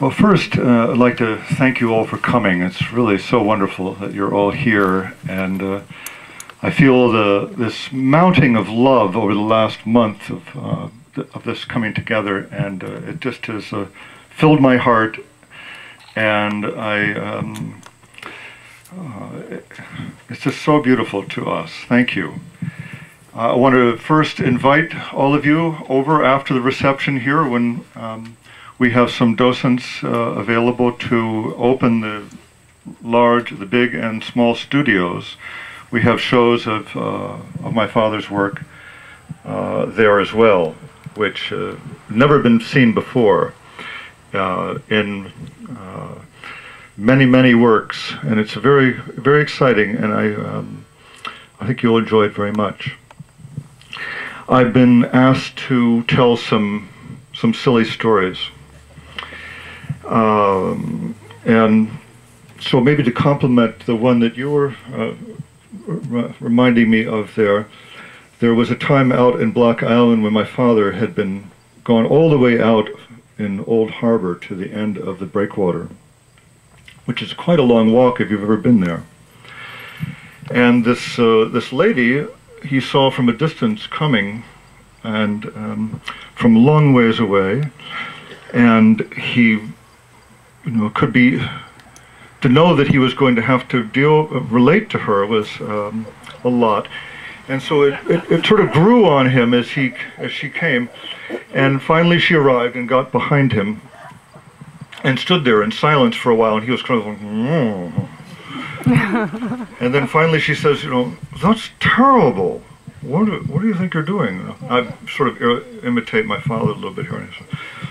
Well, first, uh, I'd like to thank you all for coming. It's really so wonderful that you're all here, and uh, I feel the this mounting of love over the last month of uh, th- of this coming together, and uh, it just has uh, filled my heart, and I. Um, uh, it's just so beautiful to us. Thank you. I want to first invite all of you over after the reception here when um, we have some docents uh, available to open the large, the big and small studios. We have shows of, uh, of my father's work uh, there as well, which uh, never been seen before uh, in uh, many, many works. And it's very, very exciting, and I, um, I think you'll enjoy it very much. I've been asked to tell some, some silly stories. Um, and so maybe to complement the one that you were uh, reminding me of there, there was a time out in Block Island when my father had been gone all the way out in Old Harbor to the end of the breakwater, which is quite a long walk if you've ever been there. And this uh, this lady he saw from a distance coming, and um, from long ways away, and he you know, could be to know that he was going to have to deal relate to her was um, a lot, and so it, it, it sort of grew on him as he as she came, and finally she arrived and got behind him, and stood there in silence for a while, and he was kind of like. "Mm." and then finally she says, you know, that's terrible. What do, what do you think you're doing? I sort of imitate my father a little bit here.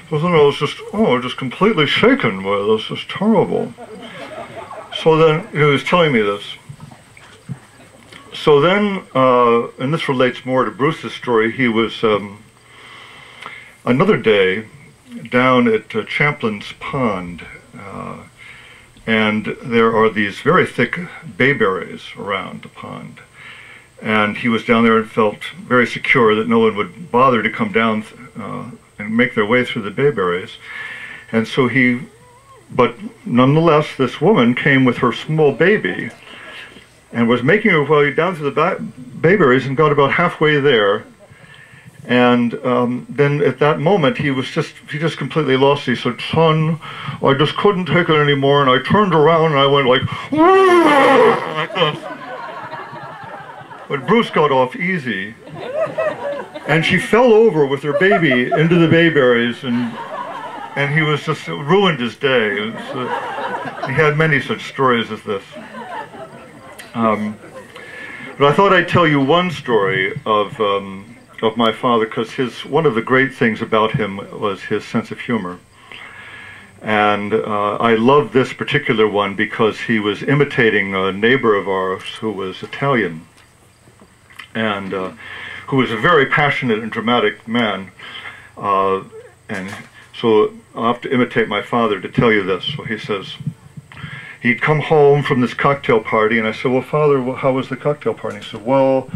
So then I was just, oh, just completely shaken by this. It's terrible. So then he was telling me this. So then, uh, and this relates more to Bruce's story, he was um, another day down at uh, Champlin's Pond. Uh, and there are these very thick bayberries around the pond. And he was down there and felt very secure that no one would bother to come down uh, and make their way through the bayberries. And so he, but nonetheless, this woman came with her small baby and was making her way down through the bayberries and got about halfway there. And um, then at that moment, he was just, he just completely lost. He said, son, I just couldn't take it anymore. And I turned around and I went like, like. But Bruce got off easy. And she fell over with her baby into the bayberries and and he was just ruined his day. Uh, he had many such stories as this. Um, but I thought I'd tell you one story of um, of my father because his one of the great things about him was his sense of humor. And uh, I love this particular one because he was imitating a neighbor of ours who was Italian and uh, who was a very passionate and dramatic man. Uh, and so I'll have to imitate my father to tell you this. So he says, he'd come home from this cocktail party, and I said, Well, Father, how was the cocktail party? He said, Well,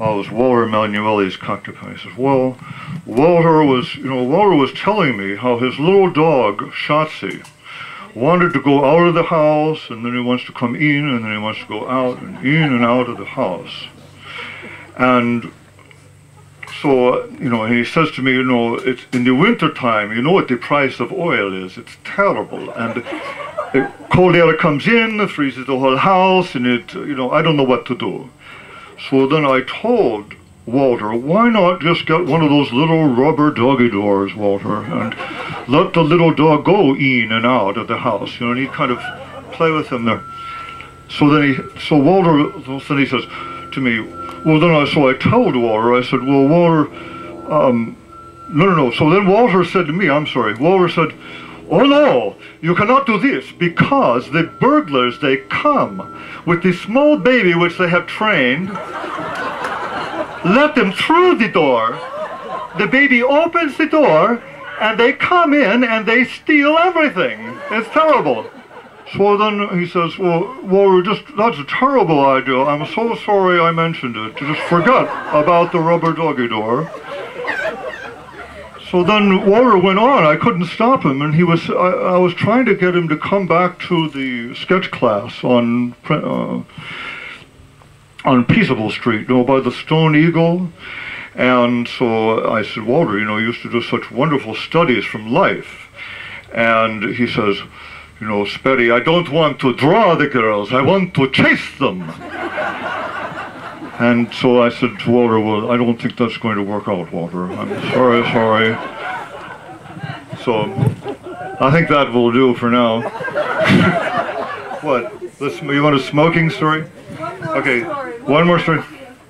uh, it was Walter Emanuele's cocktail party. He says, Well, Walter was, you know, Walter was telling me how his little dog, Shotzi, wanted to go out of the house, and then he wants to come in, and then he wants to go out, and in and out of the house. And so, you know, he says to me, you know, it's in the winter time, you know what the price of oil is. It's terrible. And the cold air comes in, freezes the whole house, and it, you know, I don't know what to do. So then I told Walter, why not just get one of those little rubber doggy doors, Walter, and let the little dog go in and out of the house, you know, and he'd kind of play with him there. So then he, so Walter, so then he says to me, well then I, so I told Walter, I said, well Walter, um, no, no, no. So then Walter said to me, I'm sorry, Walter said, oh no, you cannot do this because the burglars, they come with the small baby which they have trained, let them through the door, the baby opens the door, and they come in and they steal everything. It's terrible. So then he says, well, Walter, just, that's a terrible idea. I'm so sorry I mentioned it. Just forget about the rubber doggy door. so then Walter went on. I couldn't stop him, and he was. I, I was trying to get him to come back to the sketch class on uh, on Peaceable Street, you know, by the Stone Eagle. And so I said, Walter, you know, you used to do such wonderful studies from life. And he says, you know, Sperry, I don't want to draw the girls, I want to chase them. and so I said to Walter, well, I don't think that's going to work out, Walter. I'm sorry, sorry. So I think that will do for now. what? Let's, you want a smoking story? okay, one more story.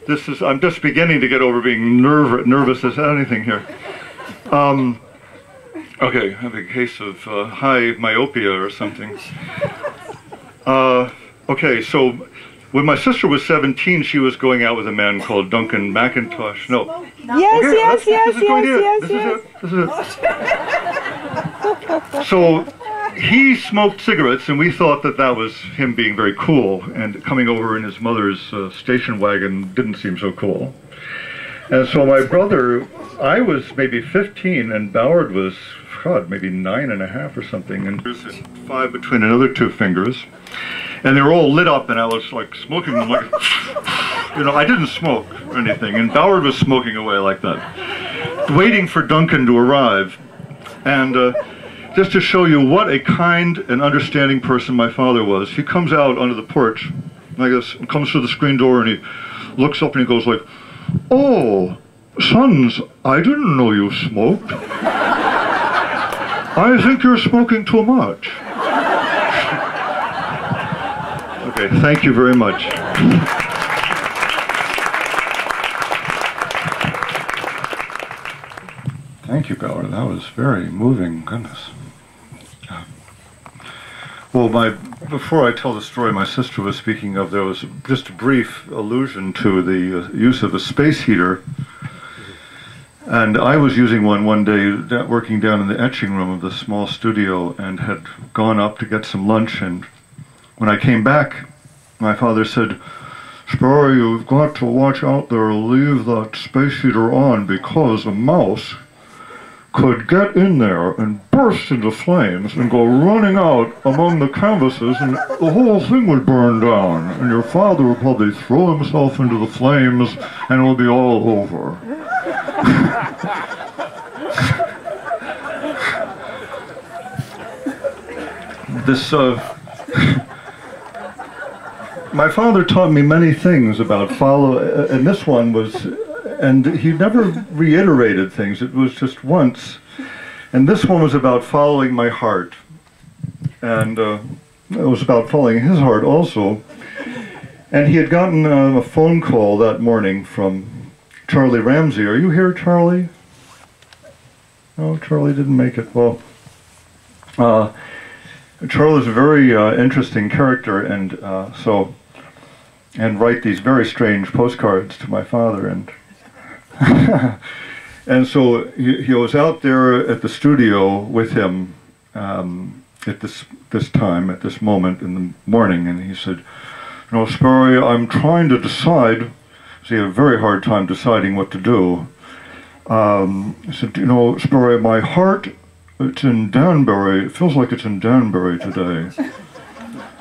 This is, I'm just beginning to get over being nerv nervous as anything here. Um, okay, I have a case of uh, high myopia or something. Uh, okay, so when my sister was 17, she was going out with a man called Duncan McIntosh. No. Yes, okay, yes, yes, yes, yes, yes, This is it. This is it. so he smoked cigarettes, and we thought that that was him being very cool. And coming over in his mother's uh, station wagon didn't seem so cool. And so my brother, I was maybe 15, and Boward was, God, maybe nine and a half or something, and there's five between another two fingers. And they were all lit up, and I was like smoking them like, you know, I didn't smoke or anything, and Boward was smoking away like that, waiting for Duncan to arrive. And uh, just to show you what a kind and understanding person my father was. He comes out onto the porch, I guess, comes through the screen door and he looks up and he goes like, Oh, sons, I didn't know you smoked. I think you're smoking too much. okay, thank you very much. Thank you, Bella. That was very moving. Goodness. Well, my before I tell the story my sister was speaking of, there was just a brief allusion to the uh, use of a space heater. And I was using one one day, uh, working down in the etching room of the small studio, and had gone up to get some lunch. And when I came back, my father said, Sparrow, you've got to watch out there, leave that space heater on because a mouse could get in there and burst into flames and go running out among the canvases and the whole thing would burn down and your father would probably throw himself into the flames and it would be all over. This, uh, my father taught me many things about follow, and this one was and he never reiterated things. It was just once. And this one was about following my heart. And uh, it was about following his heart also. And he had gotten uh, a phone call that morning from Charlie Ramsey. Are you here, Charlie? No, Charlie didn't make it. Well, uh, Charlie's a very uh, interesting character, and uh, so, and write these very strange postcards to my father. And and so he, he, was out there at the studio with him um, at this this time, at this moment in the morning, and he said, "You know, Sperry, I'm trying to decide." So he had a very hard time deciding what to do. Um, he said, "You know, Sperry, my heart, it's in Danbury. It feels like it's in Danbury today."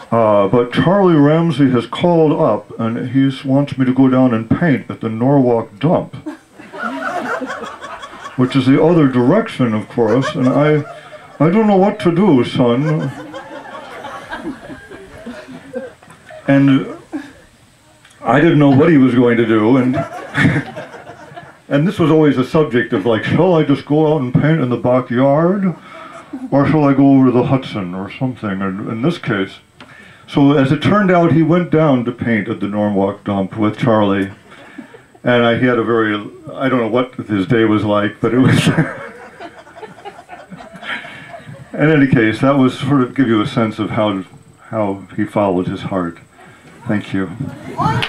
Uh, but Charlie Ramsey has called up and he wants me to go down and paint at the Norwalk dump which is the other direction, of course, and I, I don't know what to do, son. And I didn't know what he was going to do, and and this was always a subject of like, shall I just go out and paint in the backyard, or shall I go over to the Hudson or something? And in this case, so as it turned out, he went down to paint at the Norwalk dump with Charlie and I, he had a very, I don't know what his day was like, but it was. in any case, that was sort of give you a sense of how how he followed his heart. Thank you. Want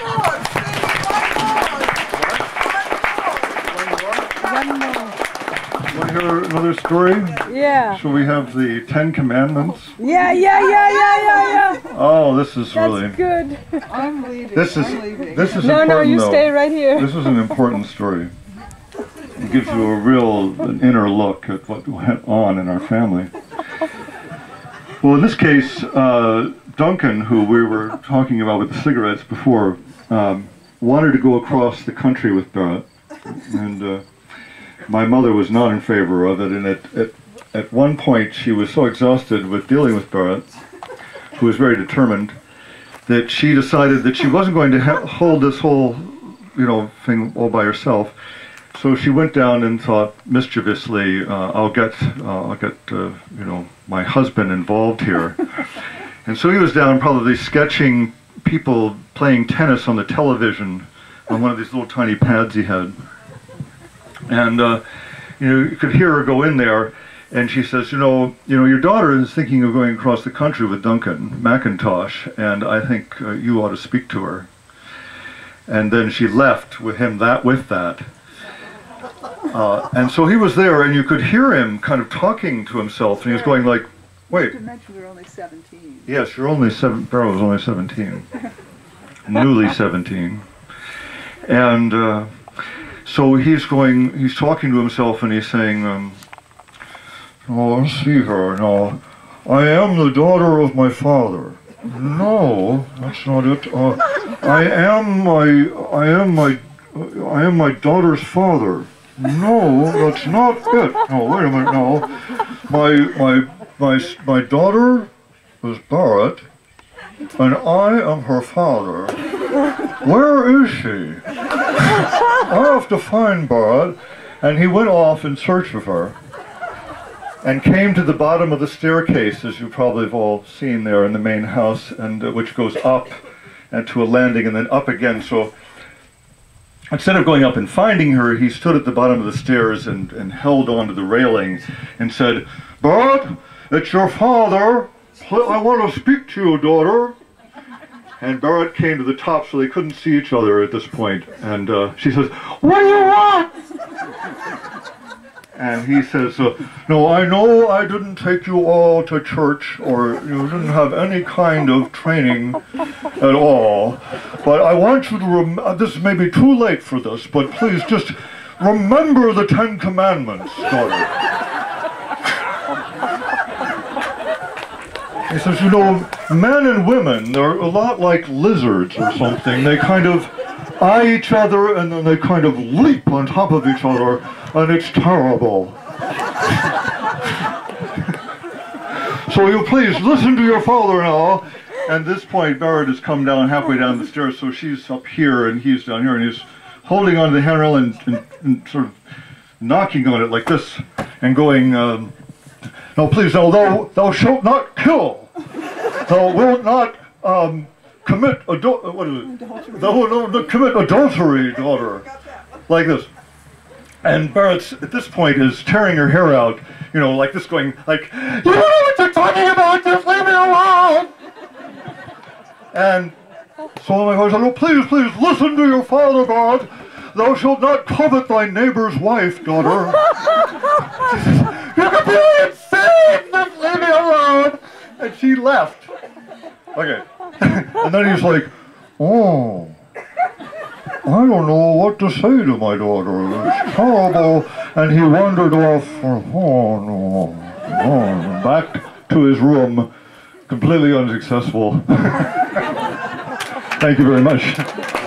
to hear another story? Yeah. So we have the Ten Commandments. Yeah, yeah, yeah, yeah, yeah, yeah. Oh, this is That's really. good. I'm leaving. This is I'm leaving. this is No, important no, you though. stay right here. This is an important story. It gives you a real an inner look at what went on in our family. Well, in this case, uh, Duncan, who we were talking about with the cigarettes before, um, wanted to go across the country with Barrett, and uh, my mother was not in favor of it. And at, at at one point, she was so exhausted with dealing with Barrett, who was very determined, that she decided that she wasn't going to hold this whole, you know, thing all by herself. So she went down and thought mischievously, uh, "I'll get, uh, I'll get, uh, you know, my husband involved here." and so he was down, probably sketching people playing tennis on the television on one of these little tiny pads he had. And uh, you know, you could hear her go in there, and she says, "You know, you know, your daughter is thinking of going across the country with Duncan McIntosh, and I think uh, you ought to speak to her." And then she left with him that with that. Uh, and so he was there, and you could hear him kind of talking to himself, and he was going like, "Wait." To mention we were only 17. Yes, you're only seven. Beryl was only seventeen, newly seventeen, and uh, so he's going. He's talking to himself, and he's saying, um, "Oh, see her now. I am the daughter of my father. No, that's not it. Uh, I am my. I am my. I am my daughter's father. No, that's not it. No, wait a minute. No, my my my my daughter is Barrett, and I am her father. Where is she? I have to find Barrett. And he went off in search of her and came to the bottom of the staircase, as you probably have all seen there in the main house, and uh, which goes up and to a landing and then up again. So instead of going up and finding her, he stood at the bottom of the stairs and, and held onto the railing and said, Barrett, it's your father. I want to speak to you, daughter. And Barrett came to the top so they couldn't see each other at this point. And uh, she says, What do you want? And he says, uh, No, I know I didn't take you all to church or you didn't have any kind of training at all. But I want you to, rem- uh, this may be too late for this, but please just remember the Ten Commandments, daughter. He says, you know, men and women, they're a lot like lizards or something. They kind of eye each other and then they kind of leap on top of each other, and it's terrible. so you please listen to your father now. And at this point, Barrett has come down halfway down the stairs, so she's up here and he's down here, and he's holding onto the handrail and, and, and sort of knocking on it like this, and going, um, "No, please, no, thou, thou shalt not kill. Thou wilt not um, commit adul- what is it? Thou wilt not commit adultery, daughter." Like this. And Barrett, at this point, is tearing her hair out, you know, like this, going, like, "You don't know what you're talking about. Just leave me alone." And so my father said, Oh, please, please, listen to your father, God. Thou shalt not covet thy neighbor's wife, daughter. You're completely insane! Just leave me alone! And she left. Okay. and then he's like, Oh, I don't know what to say to my daughter. It's terrible. And he wandered off oh, no, back to his room, completely unsuccessful. Thank you very much.